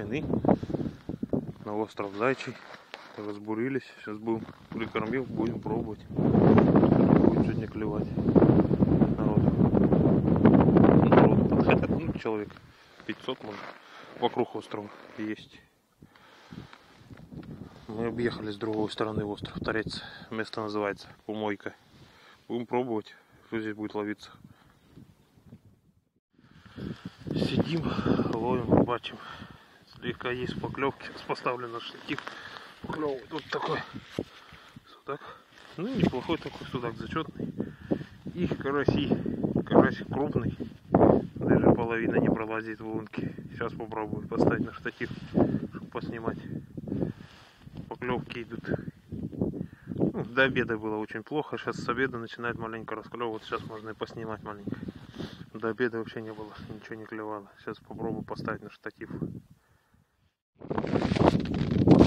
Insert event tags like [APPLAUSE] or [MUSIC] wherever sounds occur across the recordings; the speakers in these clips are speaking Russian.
Чины, на остров Зайчий. Разбурились. Сейчас будем прикормил, будем пробовать. Будет сегодня клевать. Народ. Народ подходит, [LAUGHS] ну, человек 500 может вокруг острова есть. Мы объехали с другой стороны остров Торец. Место называется Помойка. Будем пробовать, что здесь будет ловиться. Сидим, ловим, бачим. Слегка есть поклевки. [LAUGHS] Поставлен на штатив. Поклевывает вот такой судак. Ну, неплохой такой судак, зачетный. И караси. Карасик крупный. Даже половина не пролазит в лунки. Сейчас попробую поставить на штатив, чтобы поснимать. Поклевки идут. Ну, до обеда было очень плохо. Сейчас с обеда начинает маленько расклевывать. Сейчас можно и поснимать маленько. До обеда вообще не было, ничего не клевало. Сейчас попробую поставить на штатив. わあ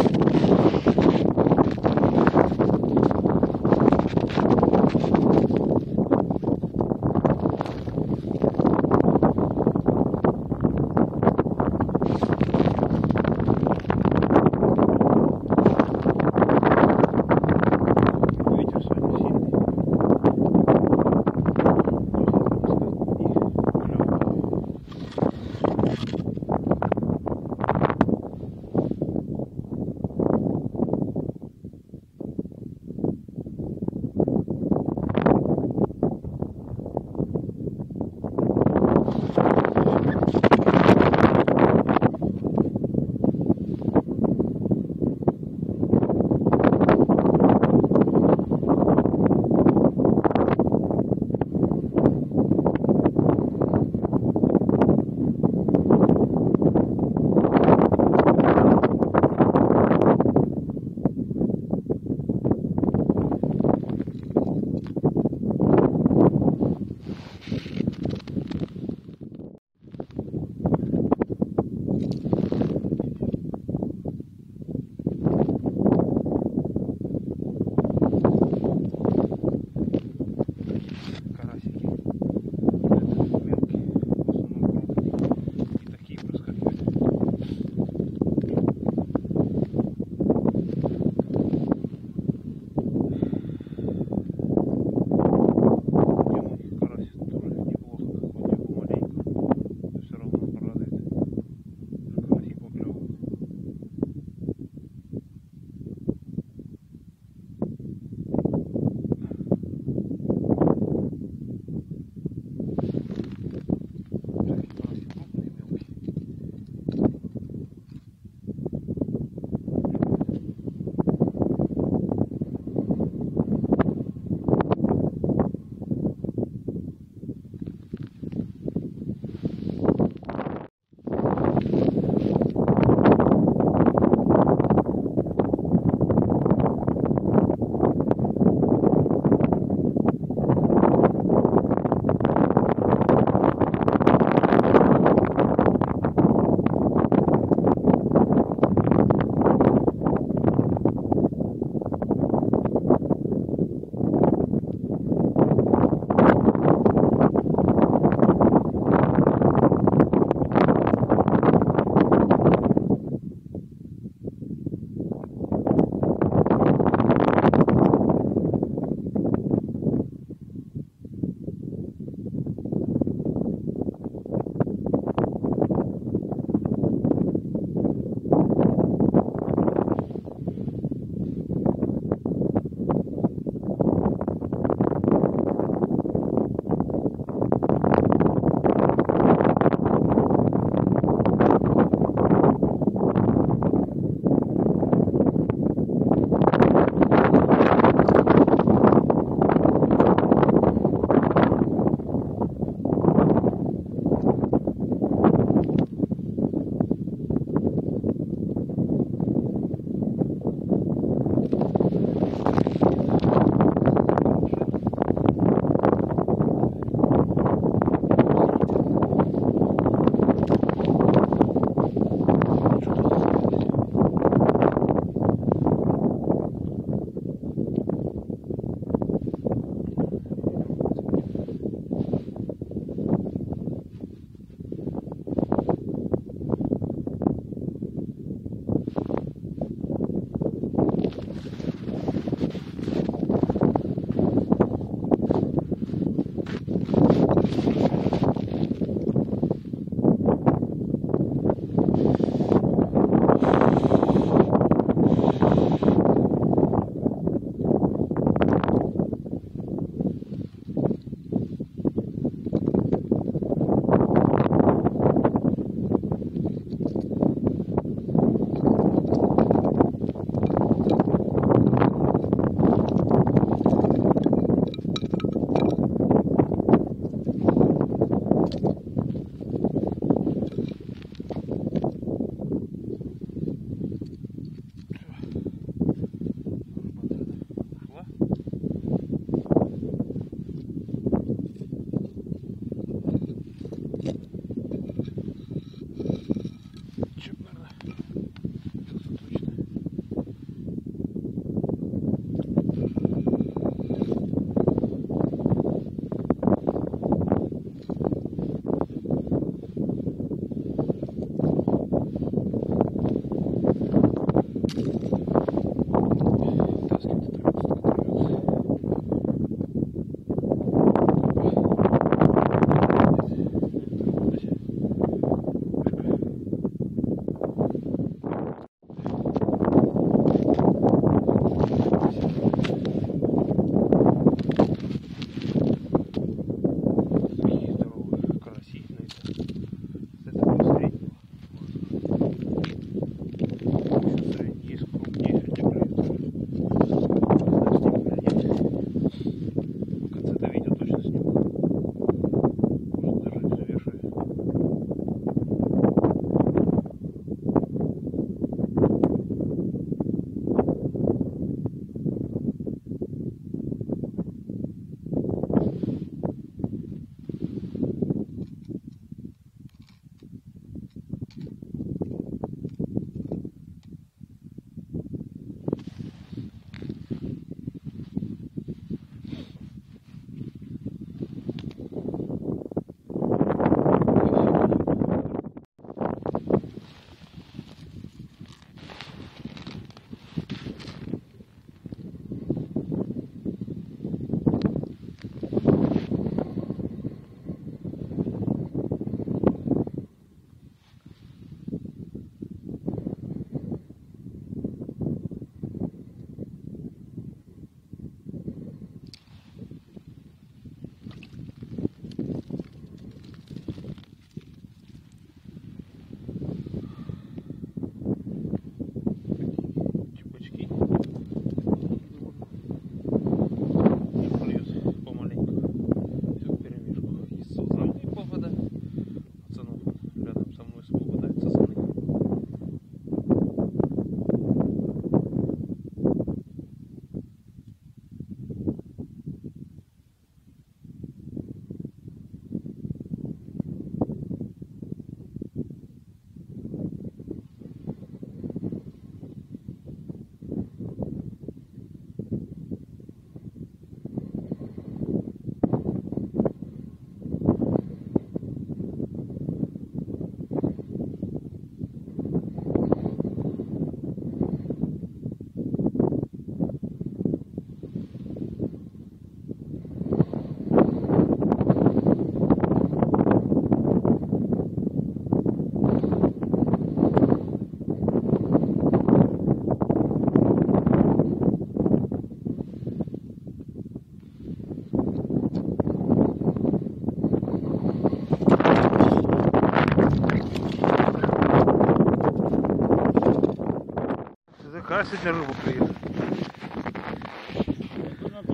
большая сегодня клюет.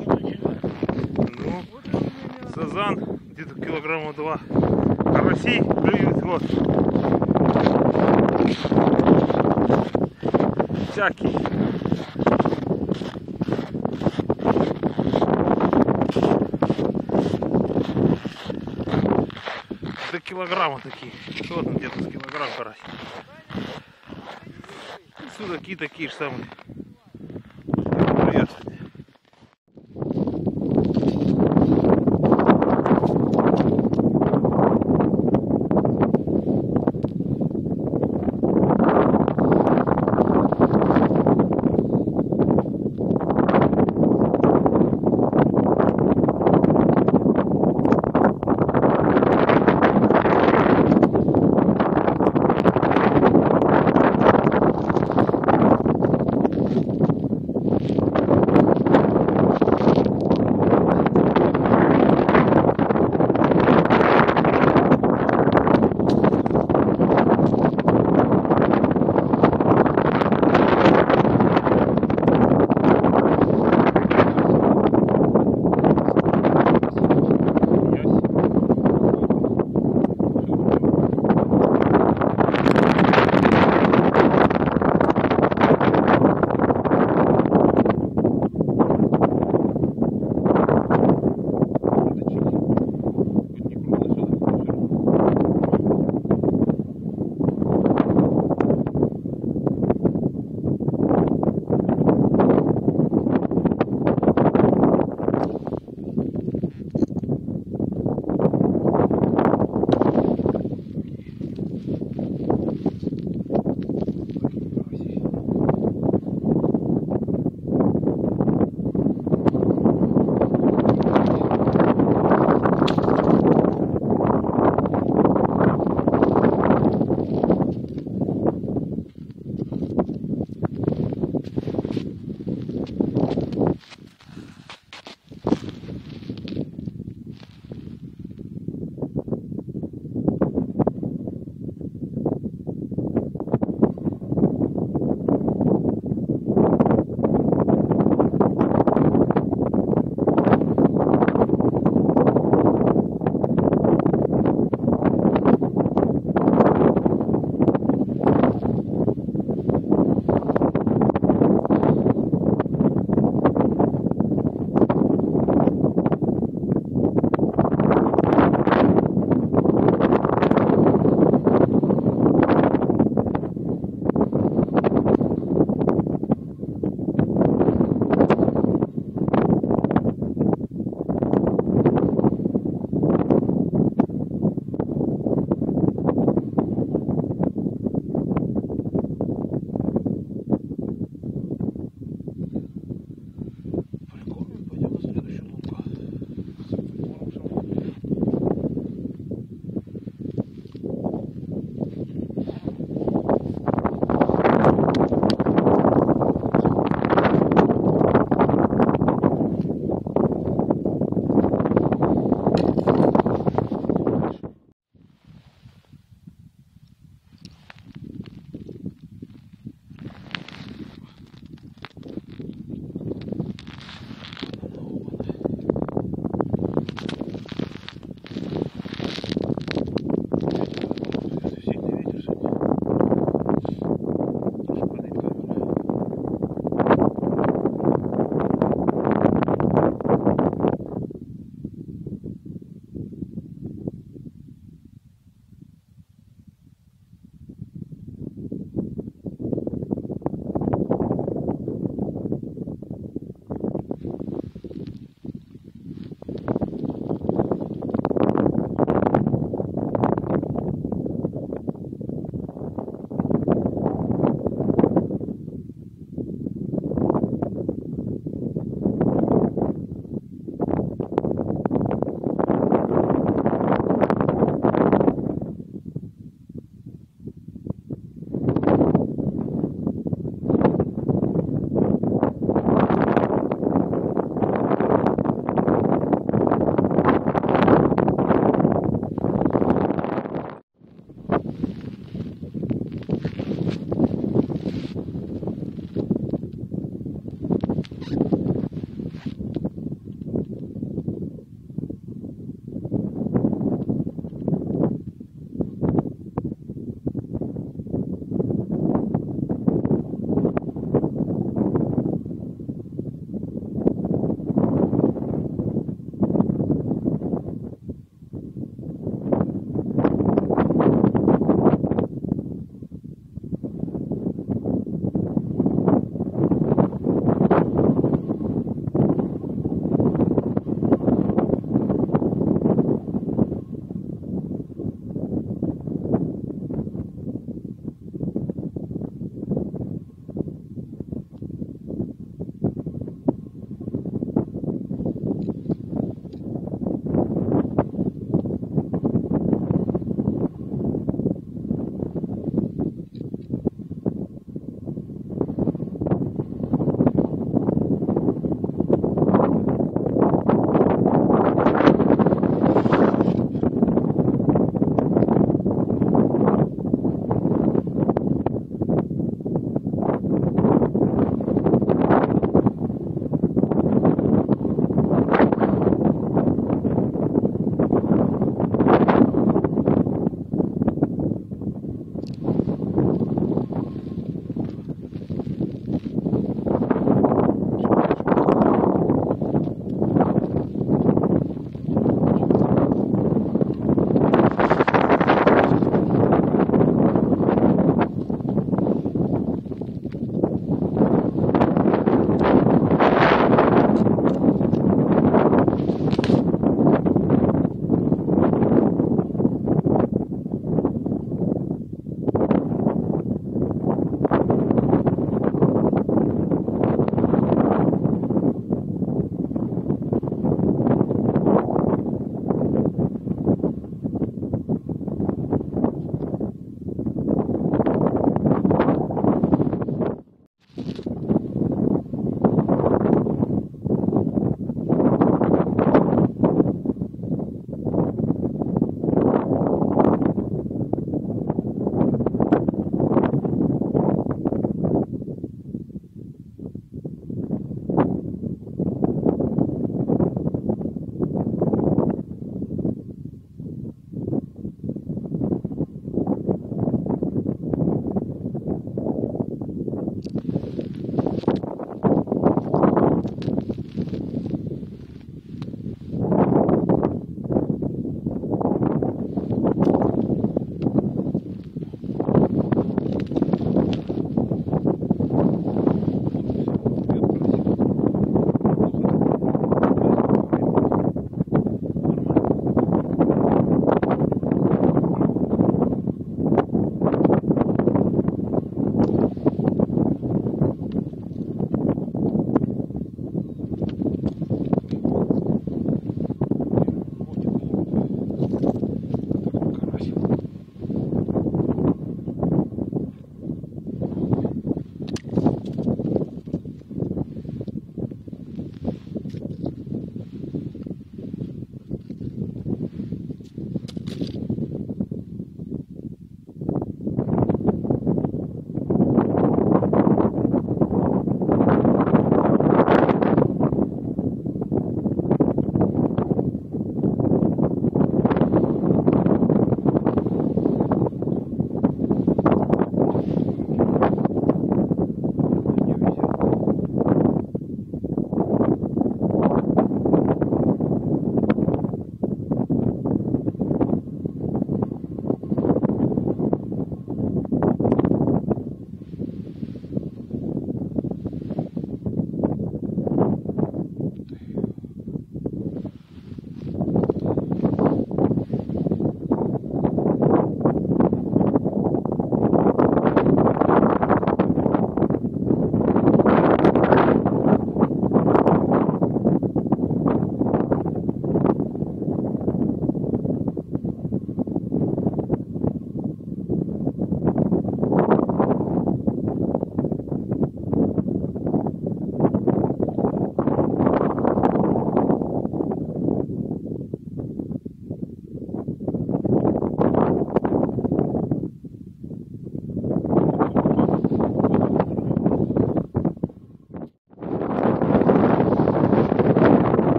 Только начинает. Ну, сазан где-то килограмма два. Карасей клюют, вот. Всякие. До килограмма такие. Вот он где-то с килограмм карась. И судаки такие же